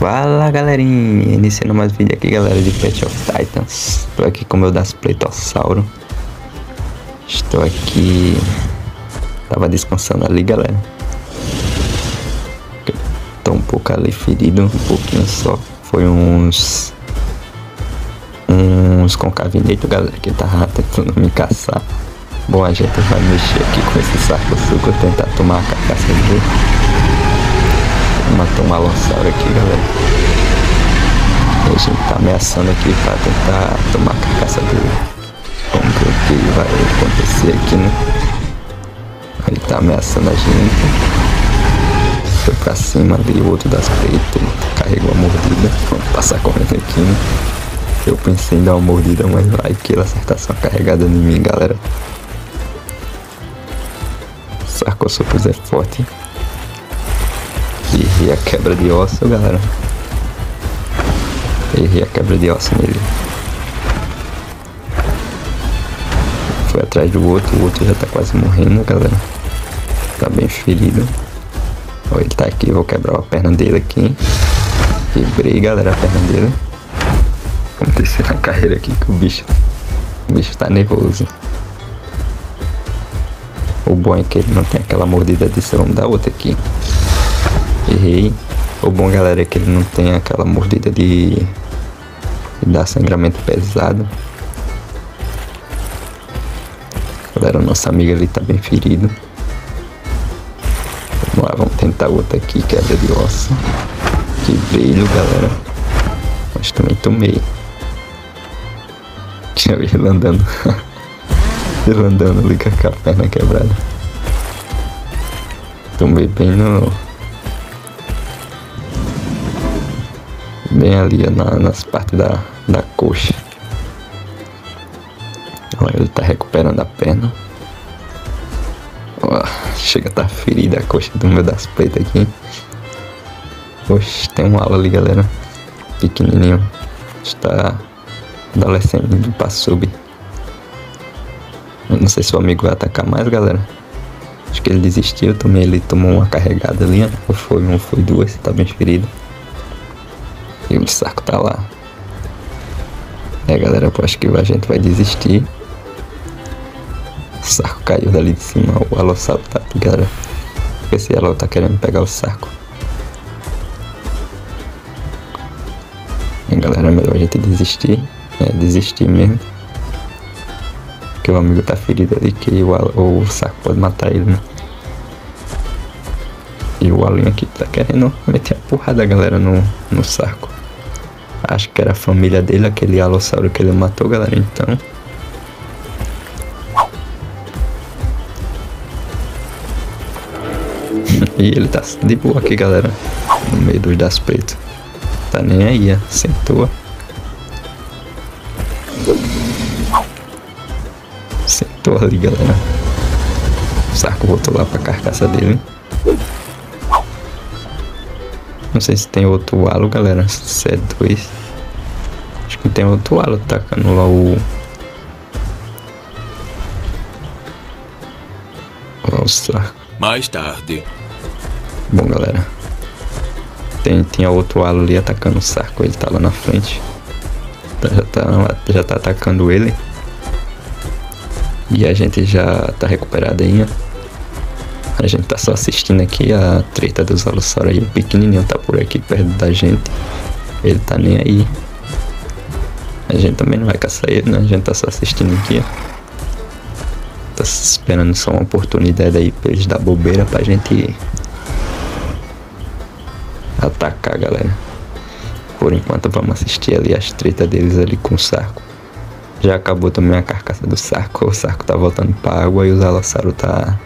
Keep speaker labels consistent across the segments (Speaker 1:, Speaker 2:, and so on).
Speaker 1: Fala galerinha, iniciando mais vídeo aqui galera de Pet of Titans. Estou aqui com o meu das Pleitossauro. Estou aqui. Tava descansando ali galera. Tô um pouco ali ferido, um pouquinho só. Foi uns Uns concavinetos galera que tava tentando me caçar. Bom, a gente vai mexer aqui com esse saco suco Tentar tomar a carcaça dele matou um aqui, galera. A gente tá ameaçando aqui pra tentar tomar a carcaça dele. Vamos ver o que vai acontecer aqui, né? Ele tá ameaçando a gente. Foi pra cima ali, o outro das pretas. Carregou a mordida. Vamos passar correndo aqui, né? Eu pensei em dar uma mordida, mas vai que ele acertasse uma carregada em mim, galera. Sarcossopus é forte. Errei a quebra de osso, galera. Errei a quebra de osso nele. Foi atrás do outro, o outro já tá quase morrendo, galera. Tá bem ferido. Ó, ele tá aqui, vou quebrar a perna dele aqui. Quebrei, galera, a perna dele. Vamos descer na carreira aqui que o bicho. O bicho tá nervoso. O bom é que ele não tem aquela mordida de ser um da outra aqui. Errei. O bom, galera, é que ele não tem aquela mordida de, de dar sangramento pesado. Galera, nossa amiga ali tá bem ferido. Vamos lá, vamos tentar outra aqui, quebra de osso. Que brilho, galera. Mas também tomei. Tinha ele andando. ele andando ali com a perna quebrada. Tomei bem no bem ali na, nas partes da, da coxa. Olha, ele tá recuperando a perna. Chega tá ferida a coxa do meu das peitas aqui. Oxe, tem um ala ali, galera. Pequenininho. Está adolescente pra subir. Eu não sei se o amigo vai atacar mais, galera. Acho que ele desistiu também. Ele tomou uma carregada ali. Ou foi um, foi duas. Tá bem ferido. Saco tá lá. É galera, acho que a gente vai desistir. O saco caiu dali de cima. O alossauro tá aqui, galera. Esse elo tá querendo pegar o saco. E galera, é melhor a gente desistir. É, desistir mesmo. Porque o amigo tá ferido ali que o, o saco pode matar ele, né? E o Alinho aqui tá querendo meter a porrada, galera, no, no saco. Acho que era a família dele, aquele alossauro que ele matou, galera, então. e ele tá de boa aqui, galera. No meio dos das pretos. Tá nem aí, ó. Sentou. Sentou ali, galera. O saco voltou lá pra carcaça dele. Não sei se tem outro halo, galera. Se é dois. Que tem outro halo tacando lá o. Nossa.
Speaker 2: Mais tarde.
Speaker 1: Bom, galera. Tem, tinha outro halo ali atacando o saco. Ele tá lá na frente. Tá, já, tá, já tá atacando ele. E a gente já tá recuperado aí, A gente tá só assistindo aqui a treta dos Alossauro aí. O pequenininho tá por aqui perto da gente. Ele tá nem aí. A gente também não vai caçar ele, né? A gente tá só assistindo aqui. Tá esperando só uma oportunidade aí pra eles dar bobeira pra gente atacar, galera. Por enquanto vamos assistir ali as tretas deles ali com o saco. Já acabou também a carcaça do saco. O saco tá voltando pra água e o Zalossauro tá...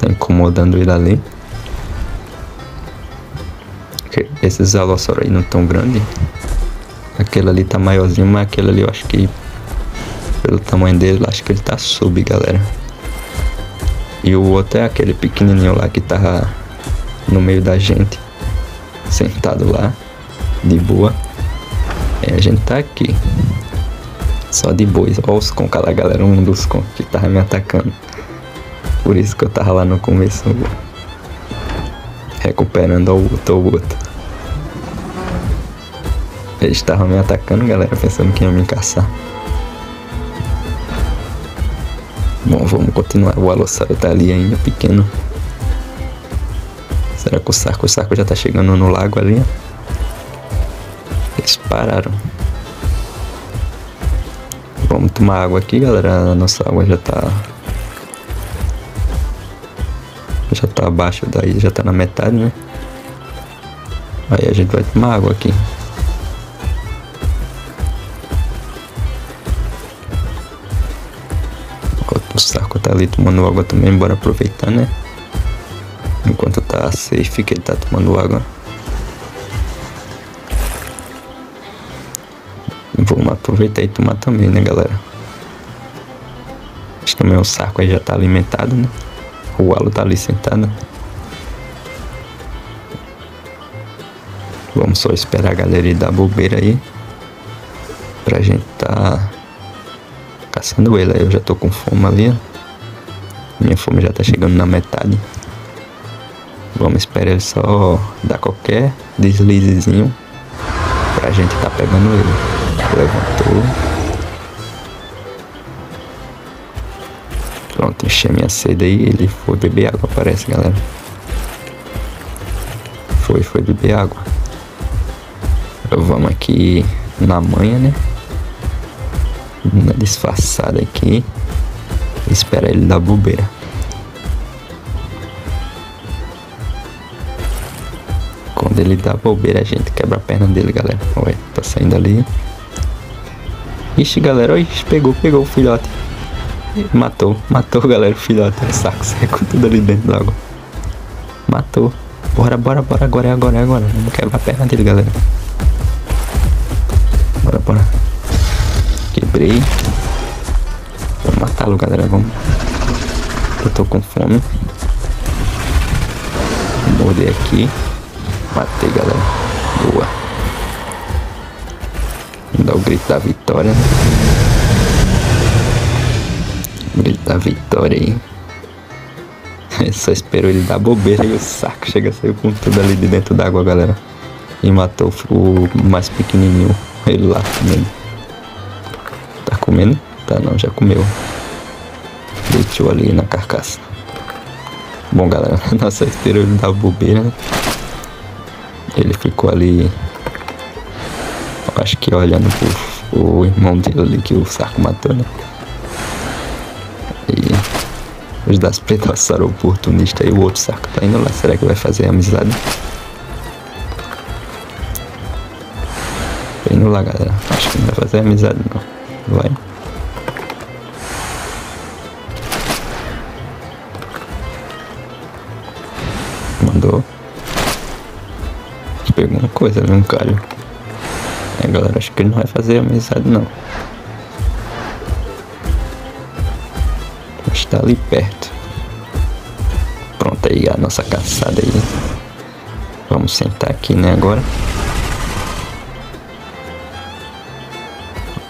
Speaker 1: Tá incomodando ele ali. Esses Zalossauro aí não tão grande. Aquele ali tá maiorzinho, mas aquele ali eu acho que pelo tamanho dele, acho que ele tá sub, galera. E o outro é aquele pequenininho lá que tá no meio da gente, sentado lá, de boa. E a gente tá aqui, só de bois. Olha os conca lá, galera, um dos conca que tava me atacando. Por isso que eu tava lá no começo Recuperando o outro, o outro. Eles estavam me atacando, galera, pensando que iam me caçar. Bom, vamos continuar. O alossauro tá ali ainda, pequeno. Será que o saco, o saco já tá chegando no lago ali? Eles pararam. Vamos tomar água aqui, galera. A nossa água já tá... Já tá abaixo daí, já tá na metade, né? Aí a gente vai tomar água aqui. Tá ali tomando água também, bora aproveitar, né? Enquanto tá safe que ele tá tomando água. Vamos aproveitar e tomar também, né, galera? Acho que o saco aí já tá alimentado, né? O alo tá ali sentado. Vamos só esperar a galera ir dar bobeira aí. Pra gente tá caçando ele. Aí eu já tô com fome ali, ó. Minha fome já tá chegando na metade. Vamos esperar só dar qualquer deslizezinho pra gente tá pegando ele. Levantou. Pronto, enchi a minha sede aí. Ele foi beber água, parece, galera. Foi, foi beber água. Então, vamos aqui na manhã, né? Uma disfarçada aqui. Espera ele dar bobeira. Quando ele dá bobeira, a gente quebra a perna dele, galera. Ué, tá saindo ali. Ixi, galera, ixi, pegou, pegou o filhote. Matou, matou, galera, o filhote. O saco seco tudo ali dentro da água. Matou. Bora, bora, bora, agora é agora, é agora. Vamos quebrar a perna dele, galera. Bora, bora. Quebrei. Matá-lo, galera. Vamos. Eu tô com fome. Vou morder aqui. Matei, galera. Boa. Vamos dar o grito da vitória. Grito da vitória aí. Só esperou ele dar bobeira e o saco chega sair com tudo ali de dentro d'água, galera. E matou o mais pequenininho. Ele lá comendo. Tá comendo? Tá não, já comeu. Deitou ali na carcaça. Bom, galera, nossa ele dar bobeira? Ele ficou ali. Acho que olhando pro, pro irmão dele ali que o saco matou, né? E os das pretas passaram oportunista e o outro saco tá indo lá. Será que vai fazer amizade? Tá indo lá, galera. Acho que não vai fazer amizade, não. Vai. Mandou. Pegou uma coisa um calho. É, galera, acho que ele não vai fazer amizade, não. Está ali perto. Pronto aí a nossa caçada aí. Vamos sentar aqui, né, agora.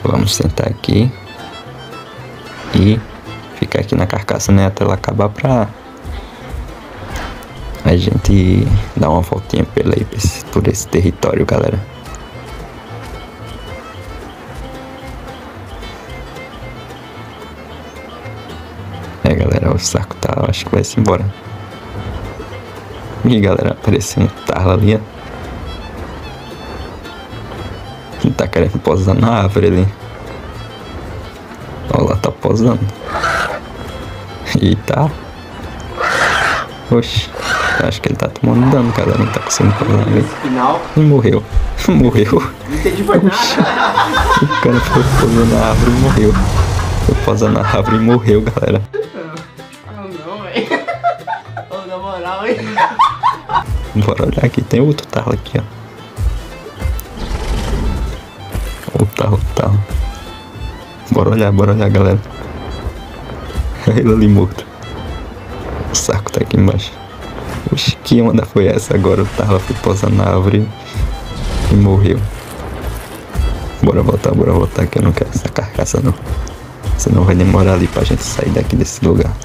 Speaker 1: Vamos sentar aqui. E ficar aqui na carcaça, né, até ela acabar pra a gente dar uma voltinha pela aí, por esse território, galera. É, galera, o saco tá, acho que vai se embora. E galera, apareceu um tarla ali, ó. Ele tá querendo posar na árvore ali. Olha lá, tá posando. E tá. Acho que ele tá tomando dano, cara. Não tá conseguindo posar ali. E morreu. morreu.
Speaker 2: Não entendi foi nada.
Speaker 1: O cara foi posando na árvore e morreu. Foi posando na árvore e morreu, galera.
Speaker 2: Ah, não, velho. Ô, na moral, hein?
Speaker 1: Bora olhar aqui, tem outro tarro aqui, ó. O tarro, o tarro. Bora olhar, bora olhar, galera. Ele ali morto. O saco tá aqui embaixo. Oxi, que onda foi essa agora? O tarro foi posando na árvore e morreu. Bora voltar, bora voltar que eu não quero essa carcaça não. Senão vai demorar ali pra gente sair daqui desse lugar.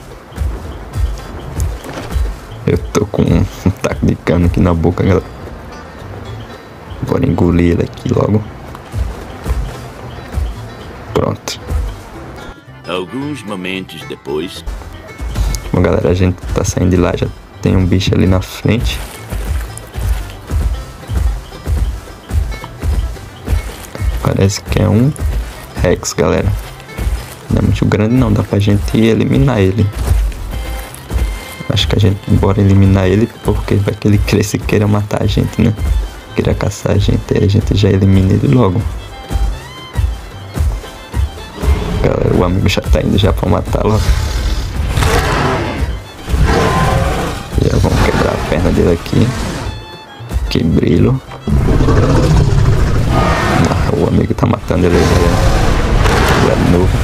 Speaker 1: Eu tô com um taco de de cano aqui na boca, galera. Bora engolir ele aqui logo. Pronto.
Speaker 3: Alguns momentos depois.
Speaker 1: Bom, galera, a gente tá saindo de lá, já tem um bicho ali na frente. Parece que é um Rex, galera. Não é muito grande não, dá pra gente eliminar ele. Acho que a gente bora eliminar ele porque vai que ele cresça e queira matar a gente, né? Queira caçar a gente, aí a gente já elimina ele logo. Galera, o amigo já tá indo já pra matá-lo. Já aqui. Que brilho. Ah, o amigo tá matando ele, galera. Ele é novo.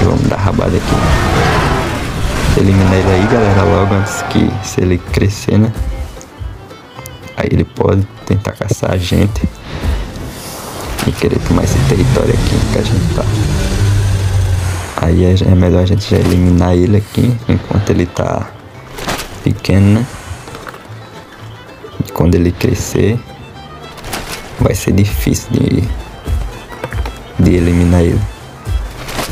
Speaker 1: E vamos dar rabada aqui. Eliminar ele aí, galera, logo antes que se ele crescer, né? Aí ele pode tentar caçar a gente e querer tomar esse território aqui que a gente tá. Aí é, é melhor a gente já eliminar ele aqui enquanto ele tá pequeno, né? Quando ele crescer, vai ser difícil de, de eliminar ele.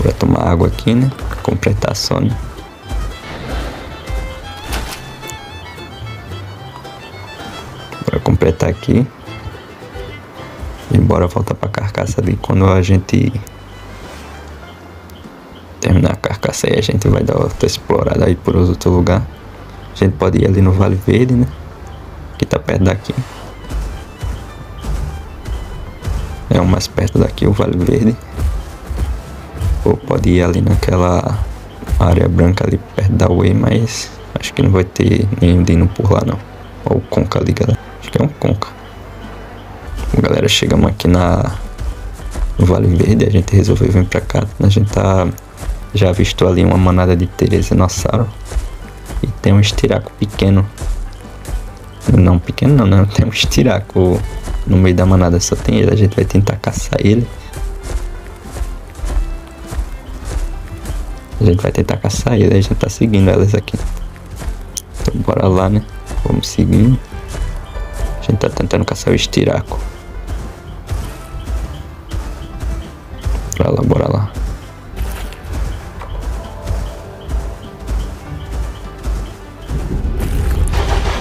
Speaker 1: Vou tomar água aqui, né? Completar a sono. Bora completar aqui. E bora voltar pra carcaça ali quando a gente terminar a carcaça aí a gente vai dar outra explorada aí por outro lugar. A gente pode ir ali no Vale Verde, né? Perto daqui. É o mais perto daqui, o Vale Verde. Ou pode ir ali naquela área branca ali perto da Way, mas acho que não vai ter nenhum dino por lá não. Olha o Conca ali, galera. Acho que é um Conca. Galera, chegamos aqui na no Vale Verde, a gente resolveu vir pra cá. A gente tá já avistou ali uma manada de terezinossauro. E tem um estiraco pequeno. Não pequeno não, não. Tem um estiraco no meio da manada, só tem ele. A gente vai tentar caçar ele. A gente vai tentar caçar ele, a gente tá seguindo elas aqui. Então bora lá, né? Vamos seguindo. A gente tá tentando caçar o estiraco. Bora lá, bora lá.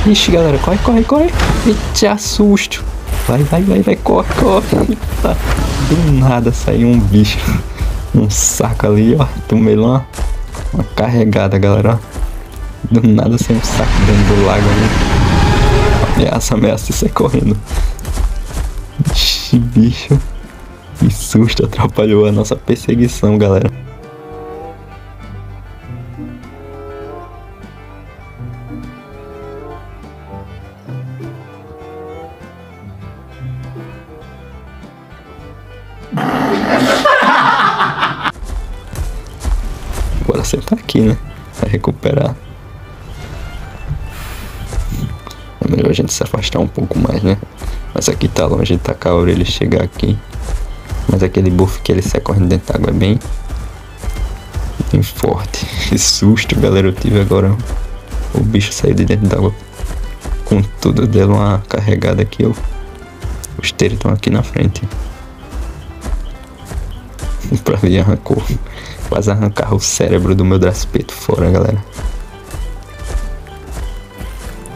Speaker 1: Ixi, galera, corre, corre, corre. Eita, assusto. Vai, vai, vai, vai, corre, corre. Eita. Do nada saiu um bicho. Um saco ali, ó. Tomei uma, uma carregada, galera. Do nada saiu um saco dentro do lago ali. Ameaça, ameaça sai correndo. Ixi, bicho. Que susto, atrapalhou a nossa perseguição, galera. Bora sentar aqui, né? Pra recuperar. É melhor a gente se afastar um pouco mais, né? Mas aqui tá longe de tacar a orelha chegar aqui. Mas aquele buff que ele sai correndo dentro da água é bem. bem forte. Que susto, galera. Eu tive agora. O bicho saiu de dentro d'água com tudo. Deu uma carregada aqui. Ó. Os teiros estão aqui na frente. pra ver, arrancou. Quase arrancar o cérebro do meu draspeto fora, galera.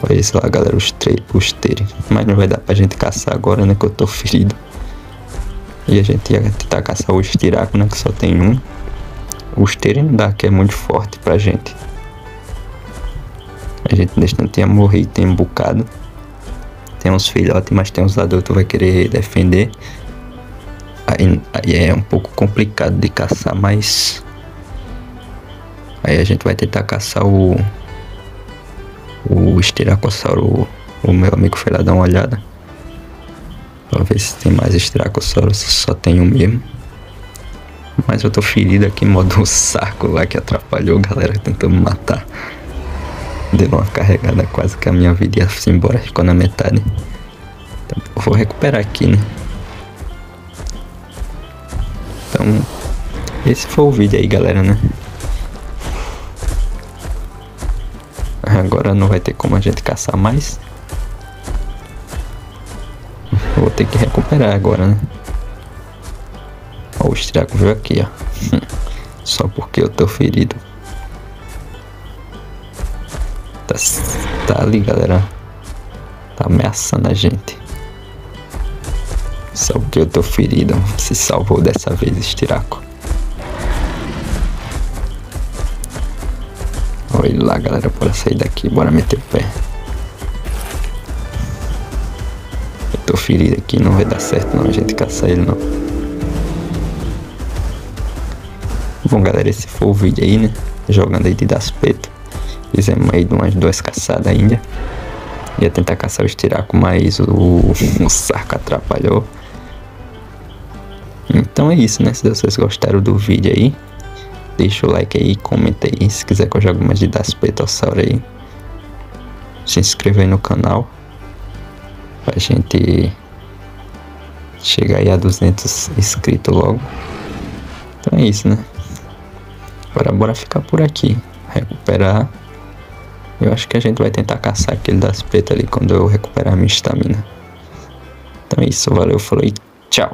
Speaker 1: Olha esse lá, galera. Os, os teiros. Mas não vai dar pra gente caçar agora, né? Que eu tô ferido. E a gente ia tentar caçar o estiraco, né? Que só tem um. O esteiro não dá, que é muito forte pra gente. A gente nesse não tinha morrido, tem um bocado. Tem uns filhotes, mas tem uns adultos vai querer defender. Aí, aí é um pouco complicado de caçar, mas... Aí a gente vai tentar caçar o... O esteracossauro. O meu amigo foi lá dar uma olhada. Pra ver se tem mais estracossauro, se só tem um mesmo. Mas eu tô ferido aqui, modo saco lá que atrapalhou a galera tentando matar. Deu uma carregada quase que a minha vida ia se embora, ficou na metade. Então, vou recuperar aqui, né? Então, esse foi o vídeo aí, galera, né? Agora não vai ter como a gente caçar mais. Vou ter que recuperar agora, né? Ó, o estrago veio aqui, ó. Só porque eu tô ferido. Tá, tá ali, galera. Tá ameaçando a gente. Só porque eu tô ferido. Se salvou dessa vez, Estiraco. Olha lá, galera. Bora sair daqui. Bora meter o pé. Eu tô ferido aqui. Não vai dar certo não a gente caçar ele não. Bom, galera. Esse foi o vídeo aí, né? Jogando aí de Daspeto. Fizemos aí umas duas caçadas ainda. Ia tentar caçar o estiraco, mas o, o saco atrapalhou. Então é isso, né? Se vocês gostaram do vídeo aí, deixa o like aí, comenta aí. Se quiser que eu jogue mais de Daspetossauro aí, se inscreva aí no canal. Pra gente chegar aí a 200 inscritos logo. Então é isso, né? Agora bora ficar por aqui. Recuperar. Eu acho que a gente vai tentar caçar aquele das pretas ali quando eu recuperar minha estamina. Então é isso, valeu, falou e tchau.